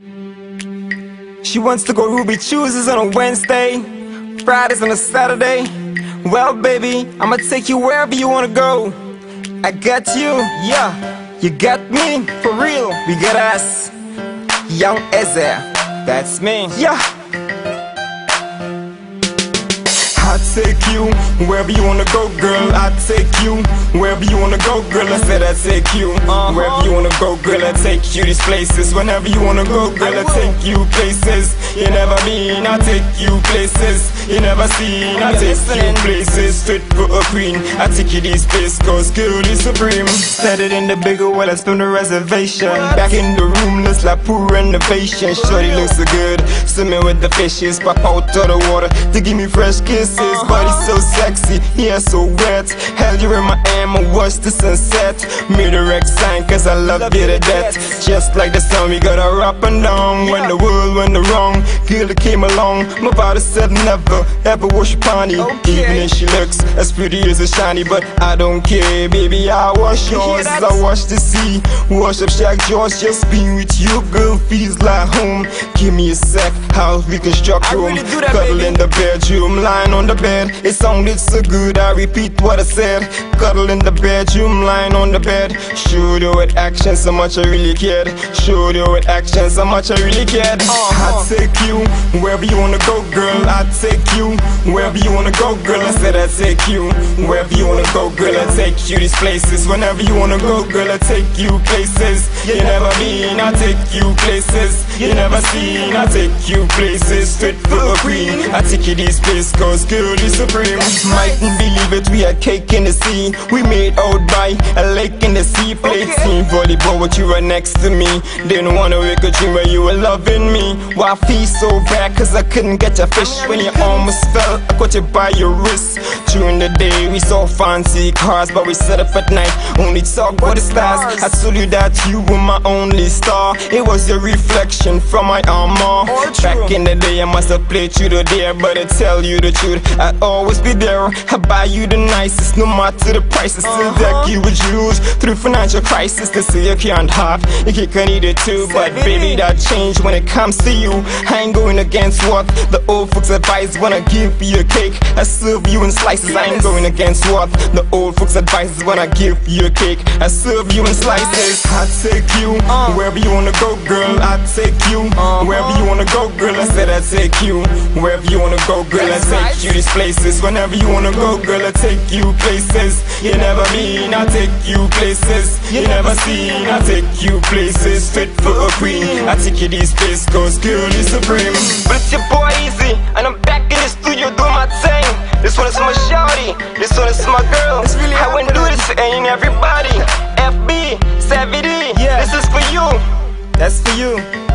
She wants to go Ruby chooses on a Wednesday, Fridays on a Saturday. Well, baby, I'ma take you wherever you wanna go. I got you, yeah, you got me, for real. We got us, Young Izzy, that's me, yeah. I take you wherever you wanna go, girl. I take you wherever you wanna go, girl. I said I take you uh-huh. wherever you wanna go, girl. I take you these places whenever you wanna go, girl. I take you places you never been. I take you places you never seen. I take you places straight for a queen. I take you these places cause girl is supreme. Started in the bigger well, I spent the reservation. Back in the room, looks like poor renovation. Shorty looks so good, swimming with the fishes. Pop out of the water to give me fresh kisses. Body so sexy, hair so wet. Held you in my arm and watch the sunset. Made a wreck sign cause I love you to death. Just like the sun, we got her up and down. When the world went wrong, girl that came along. My body said never, ever worship on you. Even if she looks as pretty as a shiny, but I don't care, baby. I wash yours, I wash the sea. Wash up Shaq George, just being with you, girl, feels like home. Give me a sec, how we construct room. Cuddle in the bedroom, lying on the bed. It sounded so good, I repeat what I said. Cuddle in the bedroom, lying on the bed. Showed you with action so much I really cared. Showed you with action so much I really cared. Uh-huh. I take you wherever you wanna go, girl. I take you wherever you wanna go, girl. I said I take you wherever you wanna go, girl. I take you these places whenever you wanna go, girl. I take you places you never been. I take you places you never seen. I take you places straight for a queen. I take you these places cause is supreme. Mightn't believe it, we had cake in the scene. We made out by a lake in the sea. Played team volleyball, but you were next to me. Didn't wanna wake a dream where you were loving me. Why I feel so bad cause I couldn't get your fish when you almost fell. I caught you by your wrist. During the day, we saw fancy cars, but we set up at night. Only talk about the stars. I told you that you were my only star. It was your reflection from my armor. Back in the day, I must have played you the dare, but I tell you the truth, I'd always be there. I buy you the nicest, no matter the price. I still deck you with through financial crisis. They say you can't have, you can need it too, but baby, that changed when it comes to you. I ain't going against what the old folks advise. When I give you a cake, I serve you in slices. I ain't going against what the old folks advise. When I give you a cake, I serve you in slices. I take you wherever you wanna go, girl. I take you wherever you wanna go, girl. I said I take you wherever you wanna go, girl. I take you these places. Whenever you wanna go, girl, I take you places. You never been, I take you places. You never seen, I take you places. Fit for a queen, I take you these places Cause girl is supreme. But it's your boy Izzy, and I'm back in the studio doing my thing. This one is my shawty, this one is my girl. Really I wouldn't do this for ain't everybody. FB, Savvy D, yeah. this is for you. That's for you.